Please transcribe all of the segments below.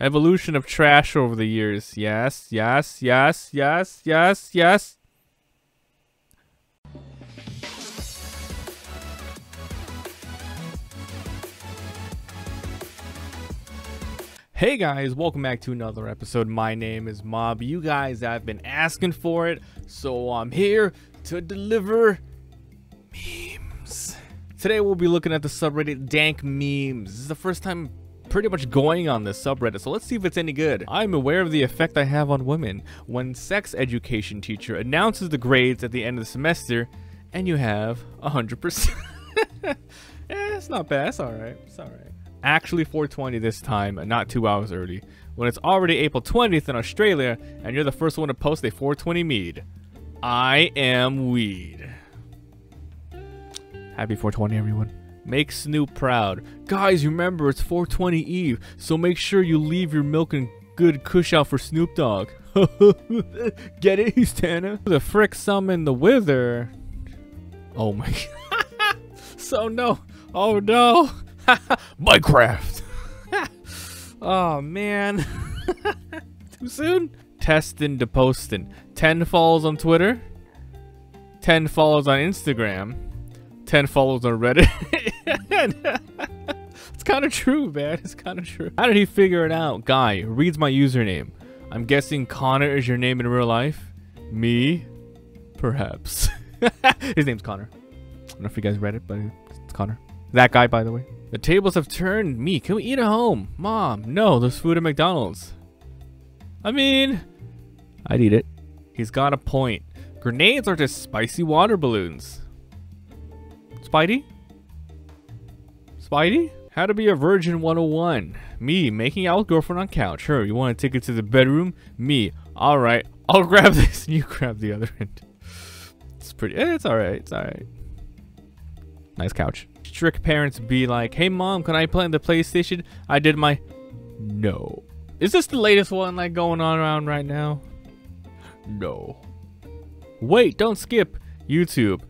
Evolution of trash over the years. Yes, yes, yes, yes, yes, yes. Hey guys, welcome back to another episode. My name is Mob. You guys have been asking for it, so I'm here to deliver memes. Today we'll be looking at the subreddit Dank Memes. This is the first time pretty much going on this subreddit, so let's see if it's any good. I'm aware of the effect I have on women when sex education teacher announces the grades at the end of the semester and you have 100%. eh, it's not bad. It's alright. It's alright actually 420 this time, not two hours early. When it's already April 20th in Australia, and you're the first one to post a 420 mead. I am weed. Happy 420, everyone. Make Snoop proud. Guys, remember, it's 420 Eve, so make sure you leave your milk and good kush out for Snoop Dogg. Get it, Tana? The frick summon the wither. Oh my god. So no. Oh no. Minecraft. oh man. Too soon? Testing to posting. 10 follows on Twitter. 10 follows on Instagram. 10 follows on Reddit. it's kind of true, man. It's kind of true. How did he figure it out? Guy reads my username. I'm guessing Connor is your name in real life. Me? Perhaps. His name's Connor. I don't know if you guys read it, but it's Connor. That guy, by the way. The tables have turned. Me, can we eat at home? Mom, no, there's food at McDonald's. I mean, I'd eat it. He's got a point. Grenades are just spicy water balloons. Spidey? Spidey? How to be a virgin 101. Me, making out with girlfriend on couch. Her, you want to take it to the bedroom? Me, alright, I'll grab this and you grab the other end. It's pretty, eh, it's alright, it's alright. Nice couch strict parents be like, hey mom, can I play on the PlayStation? I did my no. Is this the latest one like going on around right now? No. Wait, don't skip. YouTube.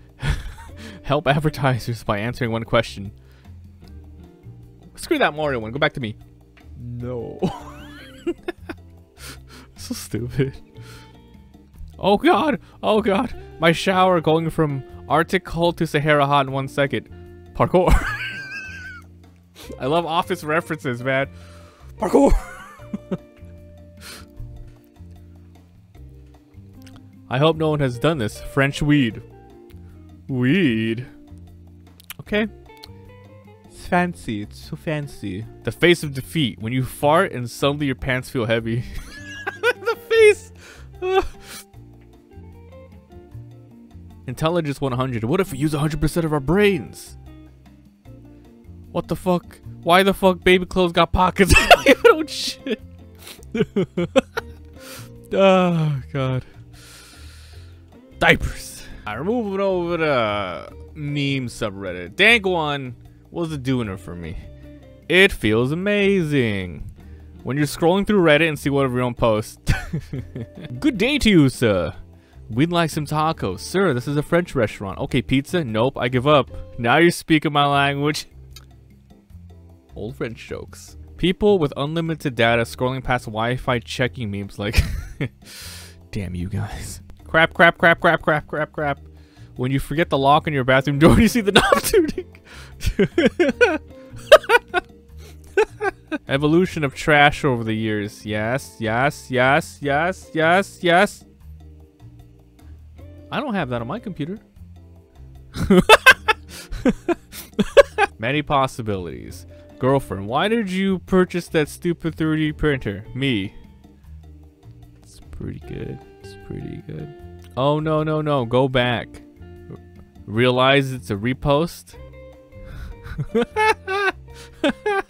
Help advertisers by answering one question. Screw that Mario one. Go back to me. No. so stupid. Oh god. Oh god. My shower going from Arctic cold to Sahara hot in one second. Parkour. I love office references, man. Parkour. I hope no one has done this. French weed. Weed. Okay. It's fancy. It's so fancy. The face of defeat. When you fart and suddenly your pants feel heavy. the face. Intelligence 100. What if we use 100% of our brains? What the fuck? Why the fuck baby clothes got pockets? oh shit. oh god. Diapers. Alright, moving over to uh, meme subreddit. Dank one was a doing for me. It feels amazing. When you're scrolling through Reddit and see one of your own posts. Good day to you, sir. We'd like some tacos. Sir, this is a French restaurant. Okay, pizza? Nope, I give up. Now you're speaking my language. Old French jokes. People with unlimited data scrolling past Wi-Fi checking memes like, damn you guys. Crap, crap, crap, crap, crap, crap, crap. When you forget the lock on your bathroom door, you see the knob tuning. Evolution of trash over the years. Yes, yes, yes, yes, yes, yes. I don't have that on my computer. Many possibilities. Girlfriend, why did you purchase that stupid 3D printer? Me. It's pretty good. Pretty good. Oh, no, no, no. Go back. Realize it's a repost?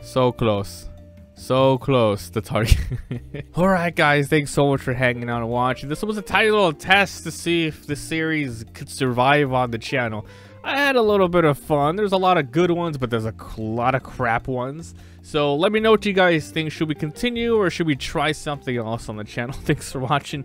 so close. So close to target. Alright guys, thanks so much for hanging out and watching. This was a tiny little test to see if the series could survive on the channel. I had a little bit of fun. There's a lot of good ones, but there's a lot of crap ones. So let me know what you guys think. Should we continue or should we try something else on the channel? Thanks for watching.